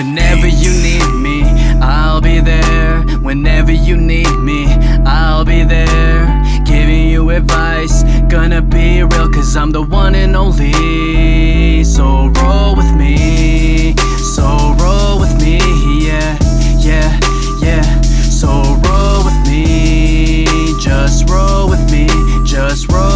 Whenever you need me, I'll be there. Whenever you need me, I'll be there. Giving you advice, gonna be real, cause I'm the one and only. So roll with me, so roll with me, yeah, yeah, yeah. So roll with me, just roll with me, just roll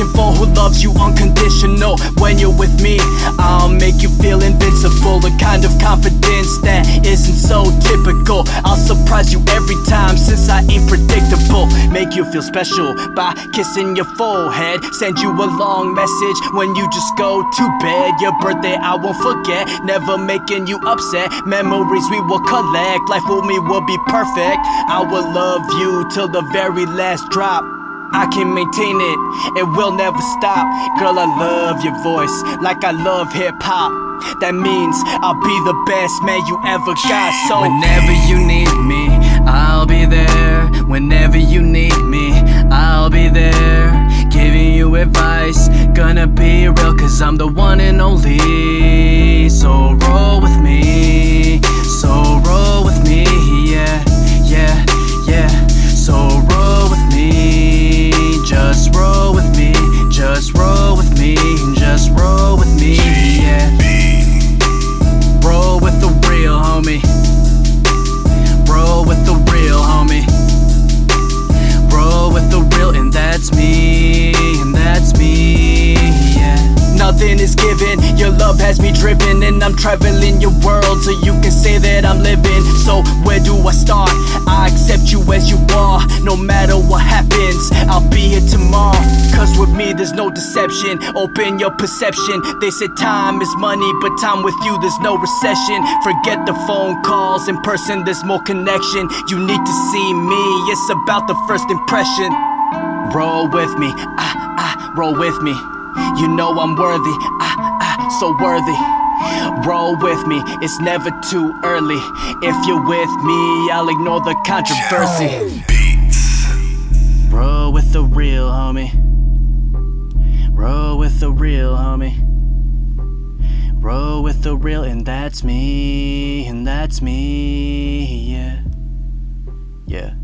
for who loves you unconditional. When you're with me, I'll make you feel invincible. A kind of confidence that isn't so typical. I'll surprise you every time since I ain't predictable. Make you feel special by kissing your forehead. Send you a long message when you just go to bed. Your birthday I won't forget, never making you upset. Memories we will collect, life with me will be perfect. I will love you till the very last drop I can maintain it, it will never stop. Girl, I love your voice like I love hip hop. That means I'll be the best man you ever got. So, Whenever you need me, I'll be there. Whenever you need me, I'll be there. Giving you advice, gonna be real, cause I'm the one and only. So roll with me, has me driven, and I'm traveling your world so you can say that I'm living. So, where do I start? I accept you as you are, no matter what happens. I'll be here tomorrow. Cause with me, there's no deception. Open your perception. They say time is money, but time with you, there's no recession. Forget the phone calls, in person, there's more connection. You need to see me, it's about the first impression. Roll with me, ah, ah, roll with me. You know I'm worthy, ah, so worthy. Roll with me, it's never too early. If you're with me, I'll ignore the controversy. Roll with the real homie. Roll with the real homie. Roll with the real, and that's me, and that's me, yeah. Yeah.